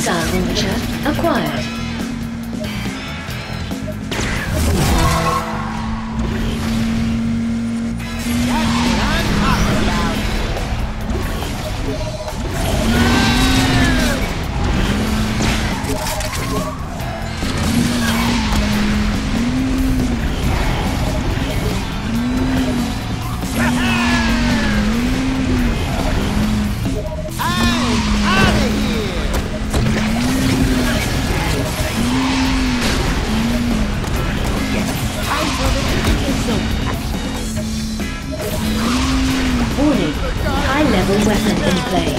Star Ranger acquired. Missile weapon in play.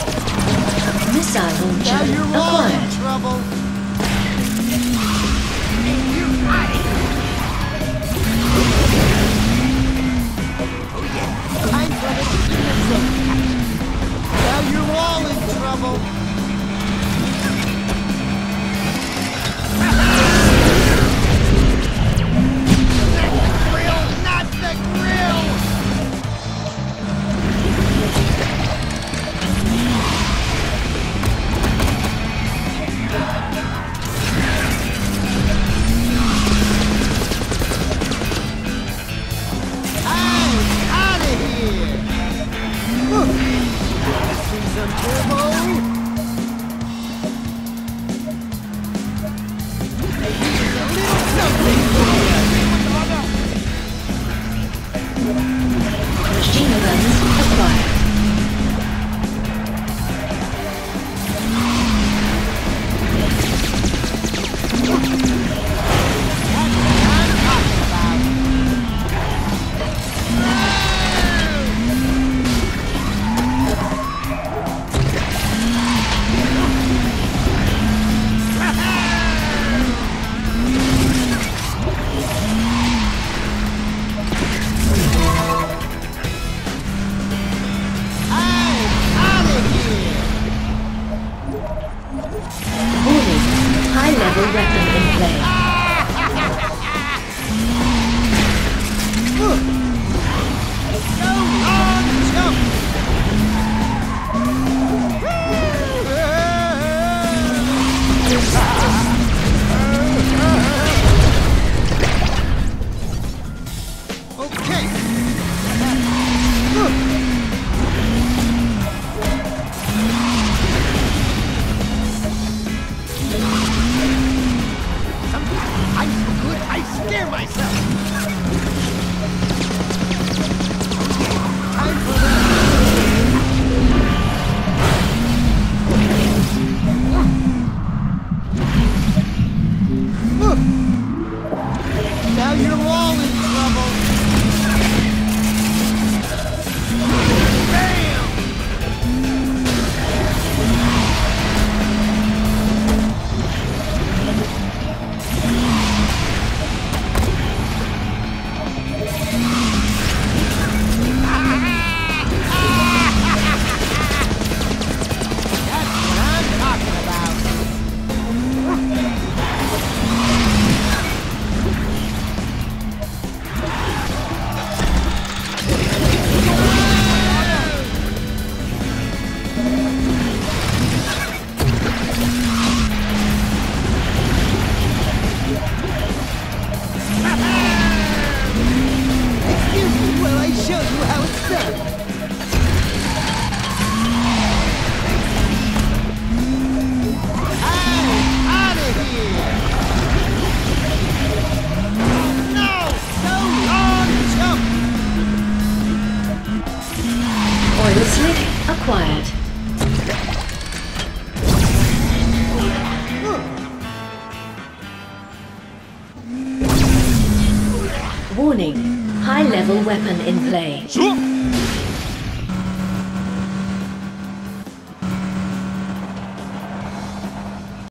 Missile launcher acquired. scare myself! show you how it's done. Oilslick acquired. Warning. High level weapon in play. 수!